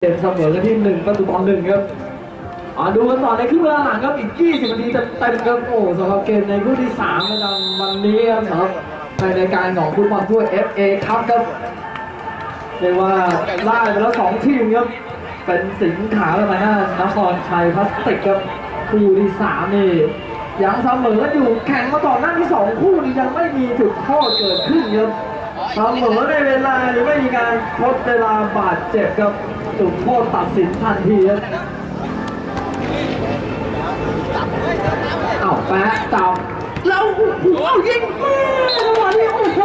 เต็มเสมอกันที่หนึ่งประตูต่อหนึ่งครับอ่าดูกันต่อในครึ่งเวลาหลังครับอีก 20 นาทีเต็มครับโอ้สำหรับเกมในคู่ที่3ประจำวันนี้ครับสำหรับในรายการของฟุตบอลถ้วย FA ครับครับเรียกว่าไล่ไปแล้วสองทีมครับเป็นสิงห์ขาวและมาหน้านครชัยพลาสติกครับคู่ที่สามนี่ยังเสมอกันอยู่แข่งมาก่อหน้าที่สองคู่นี้ยังไม่มีจุดโทษเกิดขึ้นครับเสมอในเวลาหรือไม่มีการทดเวลาบาดเจ็บครับ จุดโทษตัดสินทันทีเอาแปะจับแล้วโอ้โหเอายิงแม่จังหวะนี้โอ้โห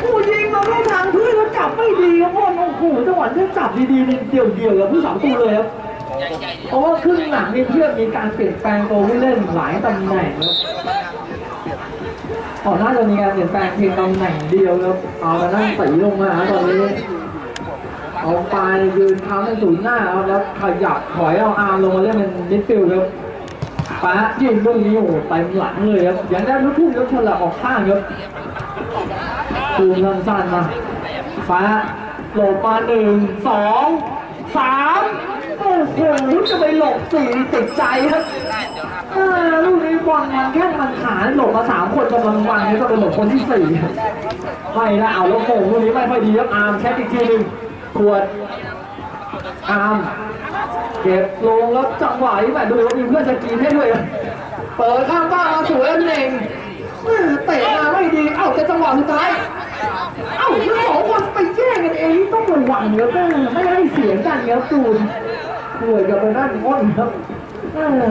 โอ้ยิงมาเข้าทางพื่อนแล้วจับไม่ดีครับพ่อโอ้โหจังหวะที่จับดีๆนี่เดี่ยวเดียวๆกับผู้สามตูเลยครับเพราะว่าครึ่งหลังนี่เพื่อนมีการเปลี่ยนแปลงตัวผู้เล่นหลายตำแหน่งครับก่อนหน้าจะมีการเปลี่ยนแปลงเพียงตำแหน่งเดียวครับเอาแต่นั่งตีลงมาตอนนี้ เอาปลายยืนค้ำเป็นศูนย์หน้าครับแล้วขยับถอยเอาอาร์มลงมาเล่นเป็นมิดฟิลด์ครับปะยิงลูกนี้โอ้โหเต็มหลังเลยครับยังได้ลูกทุ่งยกฉลับออกข้างครับตูมสั้นๆมาฟ้าหลบมาหนึ่งสองสามโอ้โหจะไปหลบสี่ติดใจครับลูกนี้บอลมันแค่มันขาหลบมาสามคนกำลังวางนี่ก็เป็นหลบคนที่สี่ไม่ละเอาแล้วโมงลูกนี้ไม่ค่อยดีครับอาร์มแค่อีกทีหนึ่ง ขวดอามเก็บลงแล้วจังหวะนี้แบบดูว่ามีเพื่อนสกรีให้ด้วยเปิดข้างบ้านมาสวยอันเน่งเตะมาไม่ดี เอ้าแต่จังหวะสุดท้าย เอ้าแล้วสองคนไปแย่งกันเองต้องระวังครับแม่ไม่ให้เสียงกันครับตูนขวดกับไปด้านอ้นครับ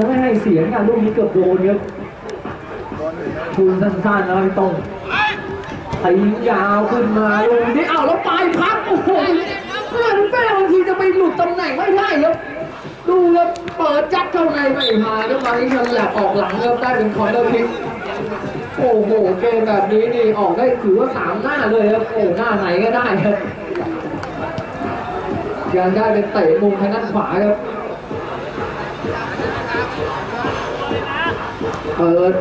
ไม่ให้เสียงกันลูกนี้เกือบโดนครับคุณสั้นๆนะพี่ตรงตียาวขึ้นมาลูกนี้อ้าแล้วปลายพักโอ้โห แม่บางทีจะไปหลุดตำแหน่งไม่ได้ครับ ดูครับเปิดจับเข้าในไม่มาแล้วมาที่ฉลับออกหลังครับได้เป็นคอร์เนอร์คิกโอ้โหเกมแบบนี้นี่ออกได้ถือว่าสามหน้าเลยครับโอ้หน้าไหนก็ได้ครับยังได้เป็นเตะมุมทางด้านขวาครับเปิด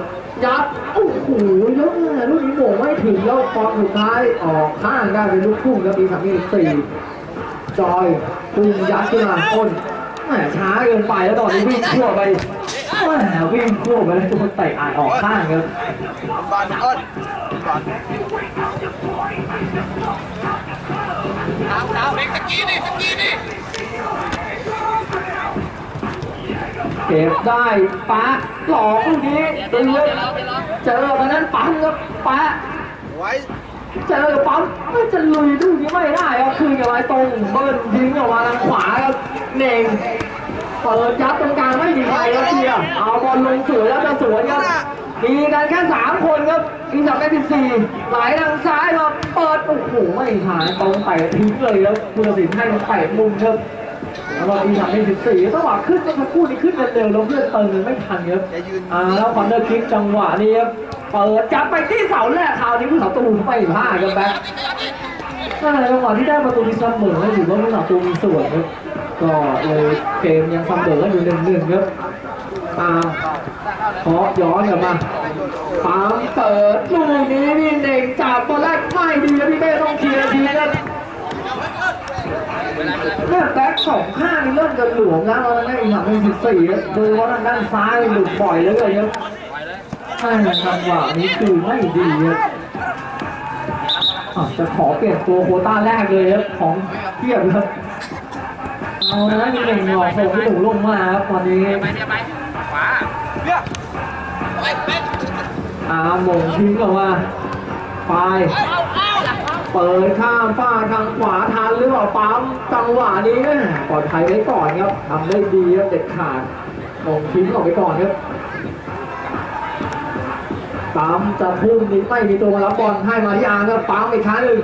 ยับโอ้โหยกเลยลูกนี้โหม่งไม่ถึงแล้วฟอร์มสุดท้ายออกข้างได้เป็นลูกทุ่งครับปีสามสิบสี่ จอยตุ้งยัดขึ้นมาต้นแหมช้าเกินไปแล้วตอนนี้วิ่งขั้วไปแหมวิ่งขั้วไปแล้วตัวเตะอ่านออกข้างครับบอลอ้นบอลดาวดาวเด็กสกีนี่สกีนี่เก็บได้ป้าหลอกลูกนี้ตีเลยเจอมานั้นปั๊มครับป้าไว้ เจอกับปั๊มไม่จะลุยลูกนี้ไม่ได้ครับคืนกับไอ้ตรงเบิ้ลยิงออกมาทางขวาครับเน่งเปิดยับตรงกลางไม่มีใครครับเชียร์เอาบอลลงสวยแล้วจะสวนครับมีกันแค่สามคนครับอีสามได้สิบสี่ไหลทางซ้ายครับเปิดโอ้โหไม่หายตรงไปทิ้งเลยแล้วคุณสินให้มันเตะมุมครับ แล้วก็อีสามได้สิบสี่จังหวะขึ้นจังหวะคู่นี้ขึ้นเร็วๆแล้วเพื่อนเติมไม่ทันครับอย่ายืนอ่าแล้วคอนเนอร์คิกจังหวะนี้ครับเปิดจับไปที่เสาแรกคราวนี้ผู้สาตูไม่พลาดกันแบ๊กนั่นแหละจังหวะที่ได้ประตูที่เสมอแล้วถือว่าผู้สาตูมีส่วนครับก็เลยเกมยังเสมอกันอยู่หนึ่งหนึ่งครับตามขอย้อนกลับมาปามเปิดลูกนี้พี่เน่งจับตอนแรกไม่ดีแล้วพี่เต้ต้องเคลียร์ทีครับ แม่แบ็คสองข้างนี่เริ่มจะหลวมแล้วแล้วแม่อีกหลังเป็นสิบสี่ครับดูว่าทางด้านซ้ายหลุดบ่อยเหลยครับใช่จังหวะนี้คือไม่ดีครับอะจะขอเปลี่ยนตัวโควต้าแรกเลยครับของเทียบครับเอานะมีหนึ่งหน่อส่งที่ถูกลงมาครับตอนนี้ไปเดี๋ยวไปขวาเนี่ยเฮ้ยเฮ้ยอาหมงทิ้งออกมาไป เปิดข้ามฟ้าทางขวาทันหรือเปล่าปั๊มจังหวะนี้แม่ปลอดภัยไว้ก่อนครับทำได้ดีครับเด็ดขาดหมงทิ้งออกไปก่อนครับปั๊มจะพุ่งนี้ไม่มีตัวมารับบอลให้มาที่อาร์มครับปั๊มอีกครั้งหนึ่ง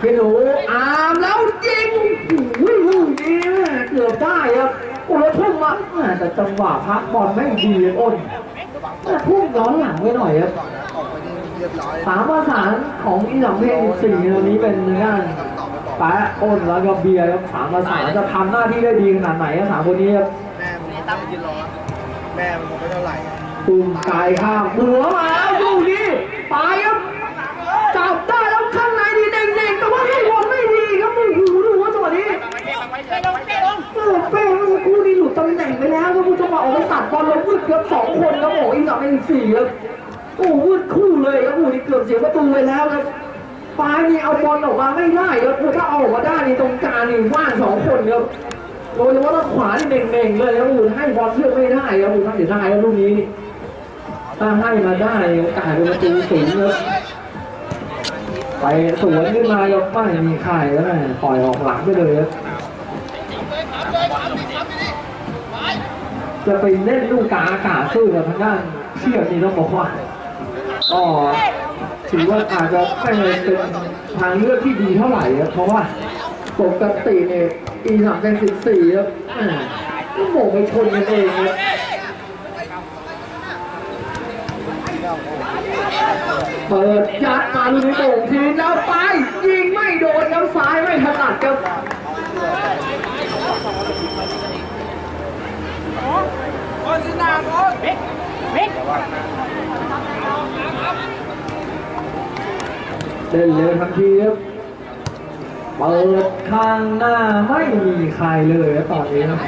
พี่หนูอาร์มแล้วยิงโอ้โหลูกนี้แม่เกือบได้ครับโอ้ยพุ่งมาแม่แต่จังหวะพักบอลไม่ดีอ้นพุ่งย้อนหลังไว้หน่อยครับ สามประสานของอีหลังเพลงสี่ตรงนี้เป็นเนื้อแปะอ้นแล้วก็เบียร์ครับสามประสานจะทำหน้าที่ได้ดีขนาดไหนสามคนนี้ครับแม่ผมตั้งยืนรอแม่มันคงไม่เท่าไหร่ปุ่มกายข้ามหัวมาลูกนี้ไปครับจับได้แล้วข้างในดีเด้งๆแต่ว่าให้วนไม่ดีครับนี่ดูดูว่าจัวนี้เป้เป้ลงเป้ลงคู่นี้หลุดตำแหน่งไปแล้วครับผู้ชมงหวะโอ้ตัดบอลลงมืดเกือบสองคนครับโอ้ยสามเพ็นสี่ครับ โอ้วืดคู่เลยครับโอ้โหนี่เกือบเสียประตูไปแล้วครับฟ้านี่เอาบอลออกมาไม่ได้ครับถ้าเอาออกมาได้นี่ตรงกลางนี่ว่างสองคนครับโดยเฉพาะทางขวานี่เน่งๆเลยครับโอ้โหให้บอลเลือกไม่ได้ครับโอ้โหน่าเสียดายครับลูกนี้ถ้าให้มาได้โอกาสเป็นประตูสูงครับไปสวนขึ้นมายกไม่มีใครแล้วนะปล่อยออกหลังไปเลยครับเลยทำเลยทำทำดิไปจะไปเล่นลูกกาอากาศสู้กับทางด้านเชือกนี่ต้องบอกว่า ก็ถือว่าอาจจะไม่เป็นทางเลือกที่ดีเท่าไหร่ครับเพราะว่าปกติเนี่ยอีสามเป็นสิบสี่ครับอ่าก็โหม่งไปชนกันเองครับเปิดยัดมาลูกนี้โป่งทีแล้วไป ยิงไม่โดนครับซ้ายไม่ถนัดครับคนที่นาคนเบ๊กเบ๊ก เล่นเร็วทันทีครับเปิดข้างหน้าไม่มีใครเลยตอนนี้ครับ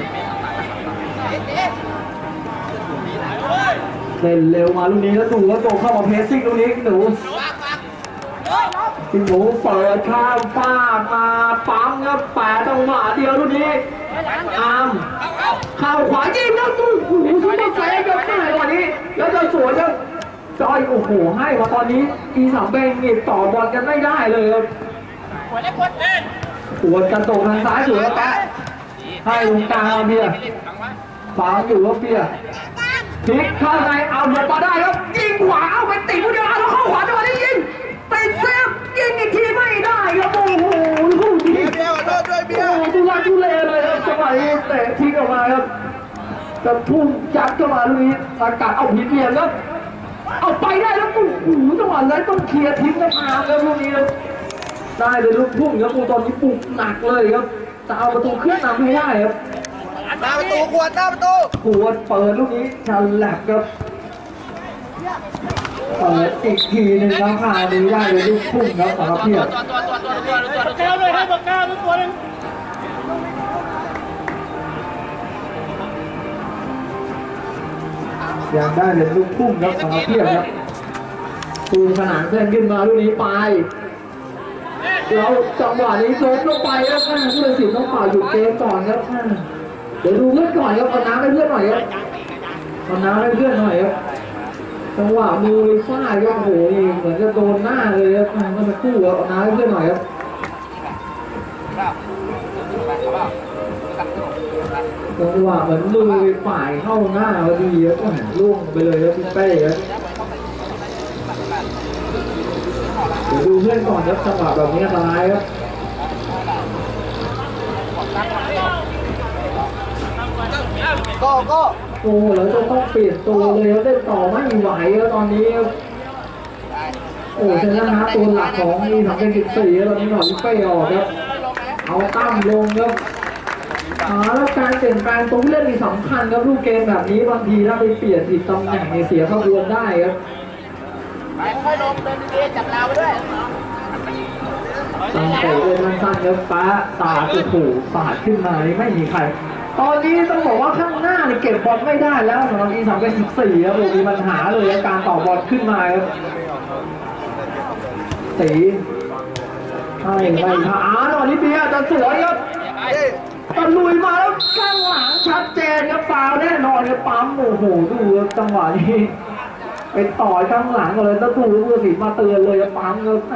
เล่นเร็วมาลูกนี้แล้วดูแล้วโดเข้ามาเพสซิ่งลูกนี้หนูพี่หมูเปิดข้ามฟาดมาปั๊มครับแปะจังหวะเดียวลูกนี้อามเข้าขวายิงแล้วตู้โอ้โหซุปเปอร์เซฟครับง่ายกว่านี้ แล้วจะสวนครับ จอยโอ้โหให้มาตอนนี้อีสามเบงนี่ต่อบอลกันไม่ได้เลยครับหัวได้คนเล่นสวนกันตรงทางซ้ายสวยแล้วแปะให้ตรงกลางเอาเบียร์ฟังอยู่ว่าเบียร์พลิกเข้าในเอาหลบมาได้ครับยิงขวาเอาไปติดผู้เดียวเอาแล้วเข้าขวาจังหวะนี้ยิงติดเซฟยิงอีกทีไม่ได้ครับโอ้โหลูกนี้เบียร์ขอโทษด้วยเบียโอ้ร์โหทุลักทุเลเลยครับจังหวะนี้เตะทิ้งออกมาครับกระทุ่มยัดเข้ามาลูกนี้สกัดเอาผิดเหลี่ยมครับ เอาไปได้แล้วปุ๊บโอ้โหจังหวะนั้นต้องเคลียร์ทิ้งครับอาร์มครับลูกนี้ครับได้เลยลูกทุ่งครับตอนนี้ปลุกหนักเลยครับจะเอาประตูขึ้นนำให้ได้ครับหน้าประตูขวดหน้าประตูขวดเปิดลูกนี้ฉลับครับเปิดอีกทีหนึ่งครับคราวนี้ได้เลยลูกทุ่งครับสำหรับเพียรตัวตัวตัวตัวตัวตัวตัวแก้วเลยให้บอกแก้วตัวตัวนึง ยังได้เลยลูกทุ่งครับสำหรับเพียรครับตูขนผนังเส้นขึ้นมาลูกนี้ไปแล้วจังหวะนี้โซนลงไปครับแม่ผู้ตัดสินต้องเป่าหยุดเกมก่อนครับเดี๋ยวดูเพื่อนก่อนครับเอาน้ำให้เพื่อนหน่อยครับเอาน้ำให้เพื่อนหน่อยครับจังหวะมือไปฟาดก็โอ้โหเหมือนจะโดนหน้าเลยครับเมื่อสักครู่ครับเอาน้ำให้เพื่อนหน่อยครับ จังหวะเหมือนมือฝ่ายเข้าหน้าพอดีครับก็หันล่วงไปเลยครับพี่เป้ครับเดี๋ยวดูเพื่อนก่อนครับจังหวะแบบนี้อันตรายครับก็ก็โอ้แล้วจะต้องเปลี่ยนตัวเลยครับเล่นต่อไม่ไหวแล้วตอนนี้ครับโอ้ชนะฮะตัวหลักของนี่ทำเป็นสิบสี่แล้วตอนนี้หน่อยพี่เป้ออกครับเอาตั้มลงครับ อ่าแล้วการเปลี่ยนแปลงตัวผู้เล่นนี่สำคัญครับลูกเกมแบบนี้บางทีถ้าไปเปลี่ยนผิดตำแหน่งนี่เสียขบวนได้ครับไปค่อยลงเดินดีๆจับดาวไปด้วยตั้งเตะเลยสั้นๆครับฟ้าสาดโอ้โหสาดขึ้นมานี่ไม่มีใคร ตอนนี้ต้องบอกว่าข้างหน้านี่เก็บบอลไม่ได้แล้วสำหรับอีสามเป็นสิบสี่ครับโอ้มีปัญหาเลยครับการต่อบอลขึ้นมาครับสีให้ไม่ผ่านตอนนี้เบียร์จะสวยครับ เอ้ยตะลุยมาแล้วข้างหลังชัดเจนครับฟาวล์แน่นอนครับปั๊มโอ้โหดูครับจังหวะนี้ไปต่อยข้างหลังก่อนเลยตะตูผู้ตัดสินมาเตือนเลยครับปั๊มครับแหม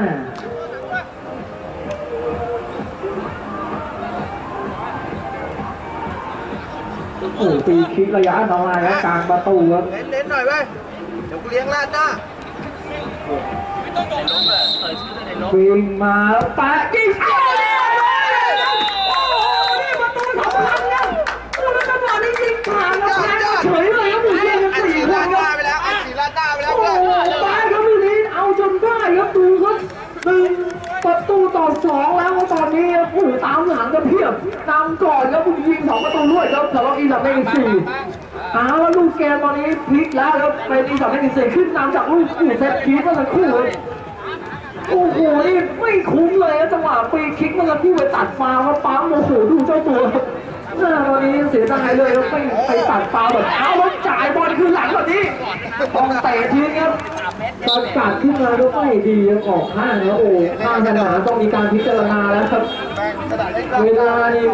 โอ้โหตีคิกระยะอันตรายครับกลางประตูครับเน้นเน้นหน่อยเว้ยเดี๋ยวกูเลี้ยงลาดหน้าวิ่งมาแล้วแปะยิงเข้าเลยโอ้โหนี่ประตูสำคัญครับโอ้แล้วจังหวะนี้ยิงผ่านแล้วแพ้ เฉยเลยครับหมุนเวียนกันอัดสี่ฉีดคลานดหคน้ารับไปแล้วอัดฉีดลาดหน้าไปแล้วโอ้เพื่อนโหได้ครับลูกนี้เอาจนได้ครับดูครับหนึ่งประตูต่อสองแล้วครับตอนนี้ครับโอ้โหตามหลังกันเพียบนำก่อนครับผู้ยิงสองประตูด้วยครับสำหรับอีสับได้อีกสี่เอาแล้วลูกเกมตอนนี้พลิกแล้วครับเป็นอีสับได้อีกสี่ขึ้นนำจากลูกขู่เซตคีเมื่อสักครู่ครับโอ้โหนี่ไม่คุ้มเลยครับจังหวะฟรีคิกเมื่อสักครู่ไปตัดฟาวล์ครับปั๊มโอ้โหดูเจ้าตัวครับ หน้าตอนเสียดายเลยครับไม่ไปตัดฟาวแบบเอาแล้วจ่ายบอลคืนหลังแบบนี้ต้องเตะทิ้งครับตอนกัดขึ้นมาก็ไม่ดีครับออกข้างแล้วโอ้ข้างสนามต้องมีการพิจารณาแล้วครับเวลานี่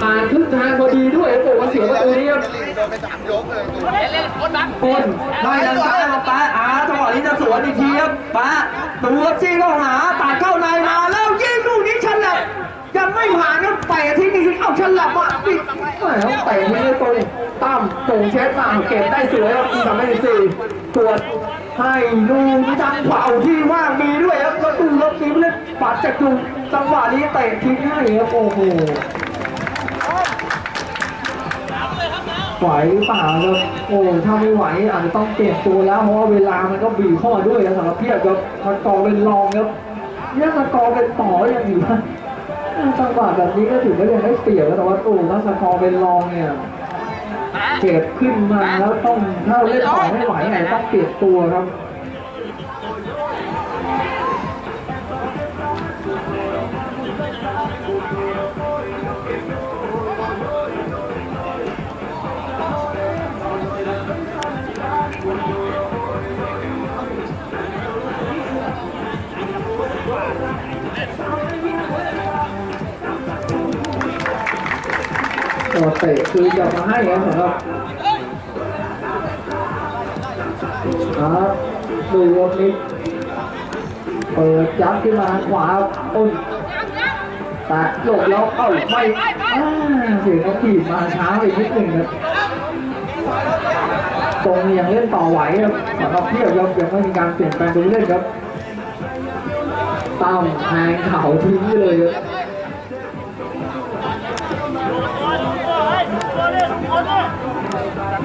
ผ่านครึ่งทางพอดีด้วยโอ้โหเสียประตูนี้ครับโดนไปสามยกเลยดูเล่นเล่นคนนั้นคนได้ทางซ้ายมาป้าอาจังหวะนี้จะสวนอีกทีครับป้าดูครับจี้เข้าหาตัดเข้าในมาแล้วยิง ยังไม่ผ่านครับเตะทิ้งอีกทีเอ้าฉลับอะปิดแหมเตะทิ้งเลยตรงตั้มตรงเช็ดมาเก็บได้สวยครับทีสามสิบสี่ตรวจให้ดูจังหวะที่ว่างมีด้วยครับก็ดูครับทีมเล่นปัดจากดูจังหวะนี้เตะทิ้งให้ครับโอ้โหไหวหรือเปล่าครับโอ้ถ้าไม่ไหวอาจจะต้องเปลี่ยนตัวแล้วเพราะว่าเวลามันก็บีบเข้ามาด้วยนะสำหรับเพียบครับสกอร์เป็นรองครับเนี่ยสกอร์เป็นต่ออย่างอยู่นะ จังหวะแบบนี้ก็ถือว่ายังได้เปรียบแล้วแต่ว่าโอ้ถ้าสคอร์เป็นรองเนี่ยเก็บขึ้นมาแล้วต้องถ้าเราเล่นต่อไม่ไหวเนี่ยต้องเปลี่ยนตัวครับ ตัวเตะคือจะมาให้ครับสำหรับครับดูวันนี้เปิดยับขึ้นมาขวาต้นแต่หลบแล้วเอ้าไม่เสียงเขาขีดมาช้าไปนิดหนึ่งครับตรงยังเล่นต่อไหวครับสำหรับเทียบครับยังไม่มีการเปลี่ยนแปลงตัวเล่นครับตั้มแทงเข่าทิ้งเลยครับ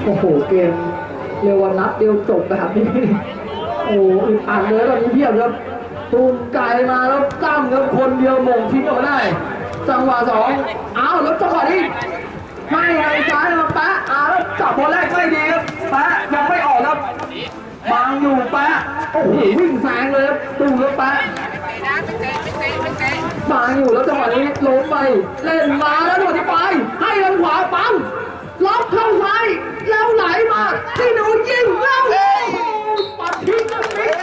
โอ้โห เกมเร็ววันนัดเดียวจบแบบนี้ โอ้โหอึดอัดเลยตอนนี้เพียบครับตูมไกลมาแล้วตั้มครับคนเดียวมงทิ้งออกมาได้ จังหวะสองอ้าวแล้วจังหวะนี้ให้ไอ้ซ้ายมาแปะอ้าวแล้วจับบอลแรกไม่ดีครับแปะยังไม่ออกครับบางอยู่แปะโอ้โหวิ่งแซงเลยครับตูมแล้วแปะนะไม่เตะไม่เตะไม่เตะมาอยู่แล้วจังหวะนี้ล้มไปเล่นมาแล้วจังหวะนี้ไปให้ทางขวาปั๊ม ล็อกเข้าซ้ายแล้วไหลมาที่หนูยิงแล้วโอ้โหปัดทิ้งตรงนี้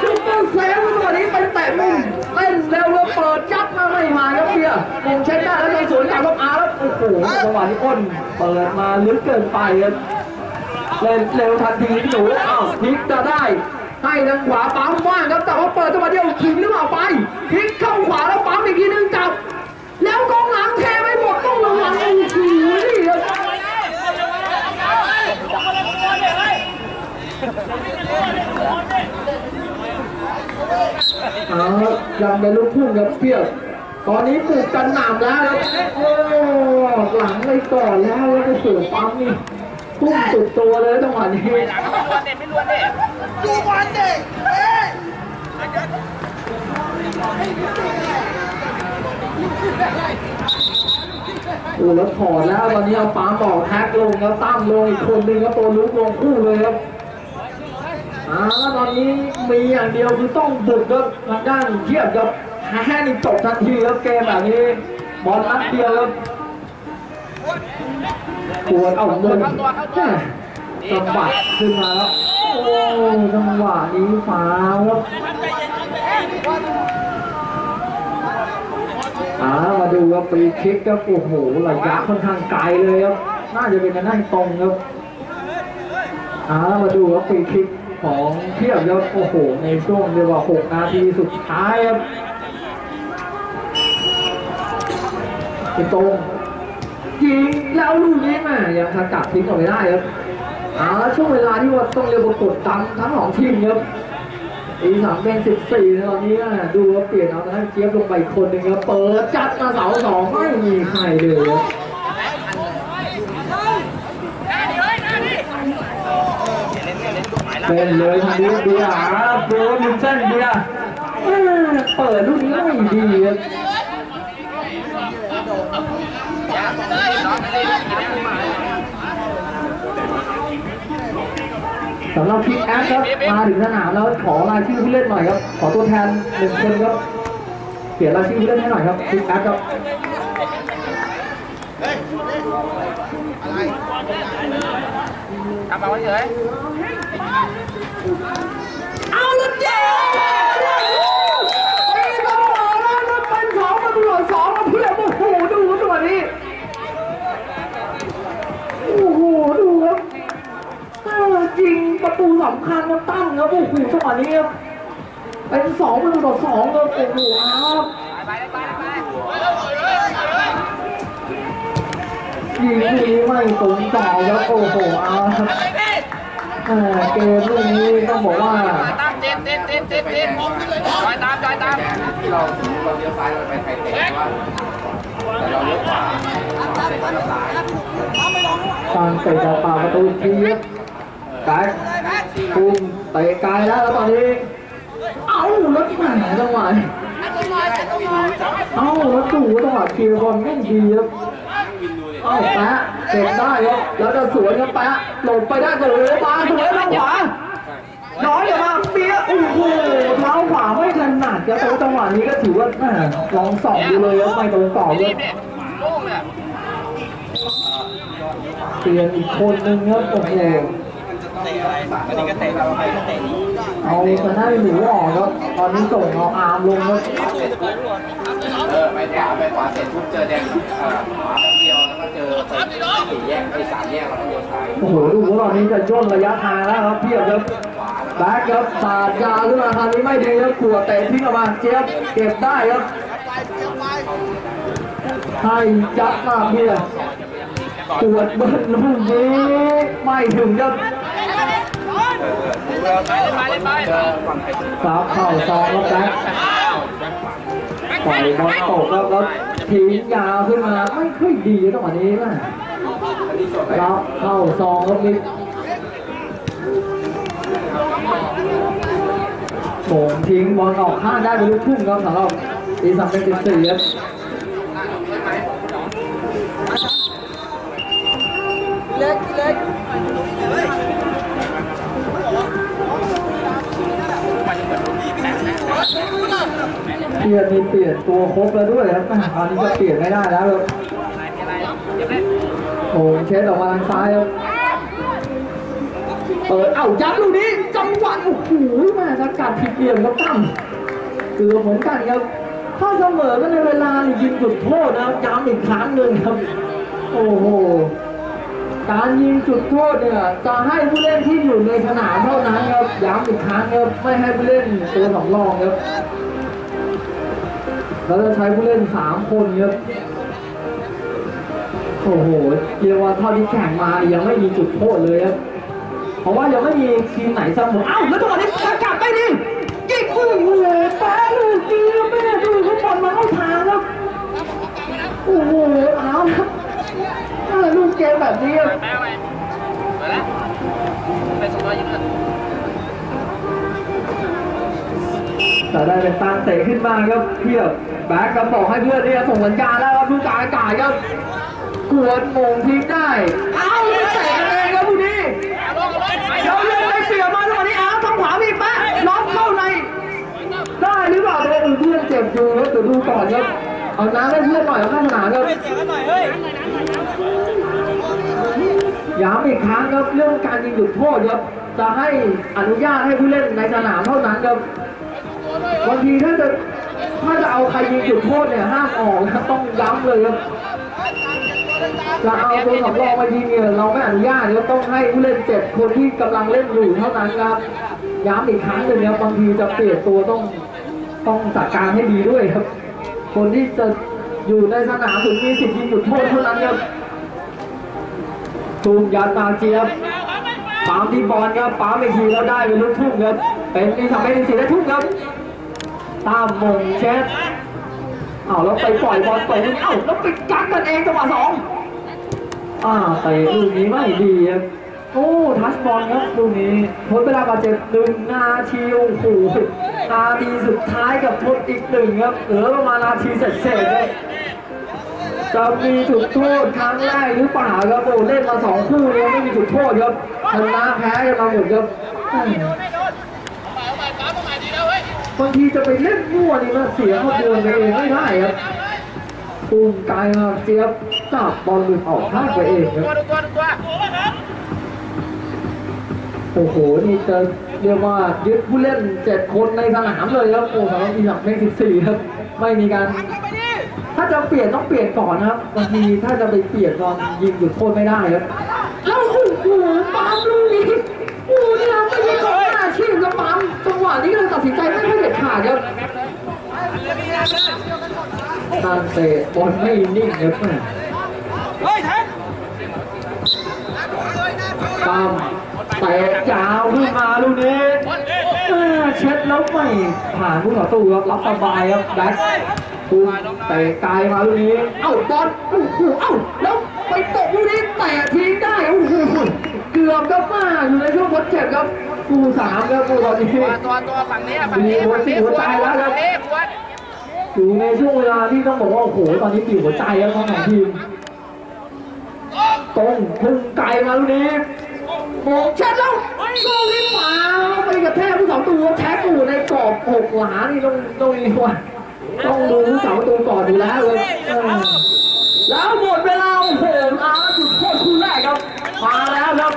ซุปเปอร์เซฟจัวนี้เป็นเตะมุมเล่นเร็วแล้วเปิดยัดมาไม่มาครับเพียมเช็คได้แล้วยังสวนกลับกับอาแล้วโอ้โหจังหวะนี้อ้นเปิดมาลึกเกินไปครับเล่นเร็วทันทีพี่หนูอ้าวพลิกจะได้ให้ทางขวาปั๊มว่างครับแต่ว่าเปิดจังหวะเดียวถึงหรือเปล่าไปพลิกเข้าขวาแล้วปั๊มอีกทีนึงจับแล้วกองหลังเทไปหมดต้องระวังโอ้โหนี่ครับ เอาครับยังเป็นลูกทุ่งครับเพี้ยบตอนนี้ปลูกกันหนามแล้วครับโอ้หลังเลยก่อนแล้วแล้วไปสู่ปั๊มนี่พุ่งสุดตัวเลยจังหวะนี้ดูบอลเด็กเฮ้ยโอ้แล้วถอดแล้วตอนนี้เอาปาล์มบอกแท็กลงแล้วตั้มลงอีกคนนึงแล้วตัวลุกลงคู่เลยครับ อ่าแล้วตอนนี้มีอย่างเดียวคือต้องบุกครับทางด้านเทียบกับแค่นี่จบทันทีครับเกมแบบนี้บอลนัดเดียวครับปวดเอาเงินจังหวะขึ้นมาแล้วโอ้จังหวะนี้ฟ้าครับอ่ามาดูครับฟรีคิกครับโอ้โหระยะค่อนข้างไกลเลยครับน่าจะเป็นทางด้านตรงครับอ่ามาดูครับฟรีคิก ของเทียบครับโอ้โหในช่วงเรียกว่า 6 นาทีสุดท้ายครับเป็นตรงยิงแล้วลูกนี้แม่ยังสกัดทิ้งออกไปได้ครับอ่าช่วงเวลาที่ว่าต้องเรียกว่ากดดันทั้งสองทีมครับอีสามเป็นสิบสี่ตอนนี้ดูว่าเปลี่ยนเอาทางด้านเจี๊ยบลงไปคนหนึ่งครับเปิดจัดมาเสาสองไม่มีใครเลยครับ หน้าดิเฮ้ยหน้าดิ เป็นเลยทีนี้เบียร์โดนเส้นเบียร์เปิดลูกนี้ไม่ดีครับสำหรับพิกแอคครับมาถึงสนามแล้วขอรายชื่อผู้เล่นหน่อยครับ ขอตัวแทนหนึ่งคนครับเขียนรายชื่อผู้เล่นให้หน่อยครับพิกแอคครับเฮ้ยเฮ้ยอะไรทำเอาไว้เฉย เอาละเจ๊ตีเสมอแล้วรับเป็นสองตูต่อสองครับเพื่อนโอ้โหดูครับจังหวะนี้โอ้โหดูครับเออจริงประตูสำคัญครับตั้งครับโอ้โหจังหวะนี้ครับเป็นสองประตูต่อสองครับโอ้โหอ้าวไปไปไปยิงทีไม่ตรงต่อครับโอ้โหอ้าครับ เออเกมลูกนี้ต้องบอกว่าตามเต้นเต้นเต้นเต้นเต้นจอยตามจอยตามที่เราเราเลี้ยวซ้ายเราไปไทยเตะว่าเราเลี้ยวขวาตะเลี้ยวซ้ายทางเตะเปล่าประตูทีครับกด์คุมเตะไกลแล้วแล้วตอนนี้ เอ้าแล้วแหมจังหวะเอ้าแล้วดูจังหวะเคลียร์บอลไม่ดีครับ แปะเก็บได้ครับแล้วจะสวนครับแปะหลบไปได้ก็เลยมาสวยทางขวาน้อยอย่ามาเปียโอ้โหเท้าขวาไม่ถนัดครับแต่ว่าจังหวะนี้ก็ถือว่าแหมลองสองดูเลยครับไม่ตรงต่อเลยเนี่ยโล่งเลยเปลี่ยนอีกคนนึงครับโอ้โหเอะไรอันนี้ก็เตะเราไปก็เตะนี้เอาชนะหนูออกครับ ตอนนี้ส่งเอาอาร์มลงครับเออไปขวาไปขวาเสร็จปุ๊บเจอแดง จอไปสี่แยกไปสามแยกแล้วก็เลี้ยวซ้ายโอ้โหดูว่าตอนนี้จะย่นระยะทางแล้วครับเพียบครับขวาแล้วแบ็คครับสาดยาวขึ้นมาคราวนี้ไม่ดีครับขวดเตะทิ้งออกมาเจี๊ยบเก็บได้ครับให้ยัดมาเพียขวดเบิ้ลลูกนี้ไม่ถึงครับไปเลยไปเลยไปเจอฝั่งไทยสาวเข่าซองครับแบ็คปล่อยบอลตกครับ แล้วทิ้งยาวขึ้นมาไม่ค่อยดีจังหวะนี้นะอันนี้จบไปรับเข้าซองครับมิกโป่ทิ้งบอลออกข้างได้เป็นลูกทุ่งครับสำหรับอีสัมเป็นสิบสี่ครับเล็กเล็ก เปลี่ยนมีเปลี่ยนตัวครบแล้วด้วยครับตอนนี้ก็เปลี่ยนไม่ได้แล้วครับอะไรเดี๋ยวเล่นโอ้เช็ดออกมาทางซ้ายครับเปิดเอ้ายัดลูกนี้จังหวะโอ้โหแม่สกัดผิดเหลี่ยมครับตั้มเกือบเหมือนกันครับถ้าเสมอก็ในเวลายิงจุดโทษนะครับย้ำอีกครั้งหนึ่งครับ โอ้โหการยิงจุดโทษเนี่ยจะให้ผู้เล่นที่อยู่ในสนามเท่านั้นครับย้ำอีกครั้งครับไม่ให้ผู้เล่นตัวสำรองครับ แล้วจะใช้ผู้เล่นสามคนครับโอ้โหเรียกว่าเท่าที่แข่งมายังไม่มีจุดโทษเลยครับเพราะว่ายังไม่มีทีมไหนเสมออ้าวแล้วจังหวะนี้สกัดไม่ดียิงโอ้โหแพ้ลูกนี้ครับแม่ดูเขาบอลมาเข้าทางครับโอ้โหเอาครับลูกเกมแบบนี้ครับแม่ไปไปแล้วไปสองร้อยยิง แต่ได้เป็นตามเตะขึ้นมาครับเพียบแบ็กก็บอกให้เพื่อนเนี่ยส่งสัญญาณแล้วครับลูกกาอากาศครับกวนมงทิ้งได้ เอาเตะกันเองครับผู้นี้เดี๋ยวเรื่องไปเสียมาจังวะนี้อ้าวทางขวามีแป๊ะล็อกเข้าในได้หรือเปล่าเพื่อนเจ็บอยู่ครับเดี๋ยวดูก่อนครับเอาน้ำให้เพื่อนหน่อยเอาข้างสนามครับย้ำอีกครั้งครับเรื่องการยิงจุดโทษครับจะให้อนุญาตให้ผู้เล่นในสนามเท่านั้นครับ บางทีถ้าจะถ้าจะเอาใครยิงจุดโทษเนี่ยห้ามออกนะต้องย้ำเลยครับจะเอาตัวสำรองมายิงเนี่ยเราไม่อนุญาตครับต้องให้ผู้เล่นเจ็ดคนที่กำลังเล่นอยู่เท่านั้นครับย้ำอีกครั้งหนึ่งครับางทีจะเปลี่ยนตัวต้องต้องจัดการให้ดีด้วยครับ คนที่จะอยู่ในสนามถึงมีสิทธิ์ยิงจุดโทษเท่านั้นครับตูมยัดมาเจี๊ยบปามที่บอลครับปามอีกทีแล้วได้เป็นลูกทุ่งครับเป็นที่ทำให้ทีมสีได้ทุ่งครับ ตามมงเช็ดอ้าวแล้วไปปล่อยบอลเปิดลูกเอ้าแล้วไปกักกันเองจังหวะสองอ่าเตะลูกนี้ไม่ดีครับโอ้ทัชบอลครับลูกนี้ทดเวลาบาดเจ็บหนึ่งนาทีโอ้โหนาทีสุดท้ายกับทดอีกหนึ่งครับเหลือประมาณนาทีเสร็จๆครับจะมีจุดโทษครั้งแรกหรือเปล่าครับโอ้เล่นมาสองคู่ยังไม่มีจุดโทษครับชนะแพ้กันมาหมดครับ บางทีจะไปเล่นมั่วนี่มันเสียขบวนไปเองไม่ได้ครับปุ่มไกลมาเจี๊ยบจับบอลหลุดออกพลาดไปเองครับโอ้โหนี่จะเรียกว่ายึดผู้เล่นเจ็ดคนในสนามเลยครับโอ้สำหรับอีหลักเลงสิบสี่ครับไม่มีการ ถ้าจะเปลี่ยนต้องเปลี่ยนก่อนนะครับบางทีถ้าจะไปเปลี่ยนตอนยิงหยุดโทษไม่ได้ครับแล้วโอ้โหปั๊มลูกนี้โอ้โหนี่เราไม่ใช่ของอาชีพครับปั๊มะนี้ก็เลยตัดสินใจไม่ค่อยเด็ดขาดครับการเตะบอลไม่นิ่งครับแม่เฮ้ยแทงปั๊มเตะยาวขึ้นมาลูกนี้แม่เช็ดแล้วไม่ผ่านผู้ต่อสู้ครับรับสบายครับแบ็คปูเตะไกลมาลูกนี้ เอ้าบอลโอ้โหเอ้าแล้วไปตกลูกนี้แตะทิ้งได้โอ้โหเกือบก็มาอยู่ในช่วงทดเจ็บครับ ปูสามครับปูตอนนี้ตัวตัวตัวฝั่งนี้ฝั่งนี้ฝั่งนี้ควรฝั่งนี้ควรอยู่ในช่วงเวลาที่ต้องบอกว่าโอ้โหตอนนี้ปีหัวใจแล้วทั้งสองทีมตรงพุ่งไกลมาลูกนี้โมงเช็ดแล้วลูกนี้ป่าไปกระแทกผู้สองตัวแท็กอยู่ในกรอบหกหลานี่ต้องต้องมีว่าต้องดูผู้สาวประตูก่อนอยู่แล้วเลยเออแล้วหมดเวลาโอ้โหเอาแล้วจุดโทษคู่แรกครับมาแล้วครับ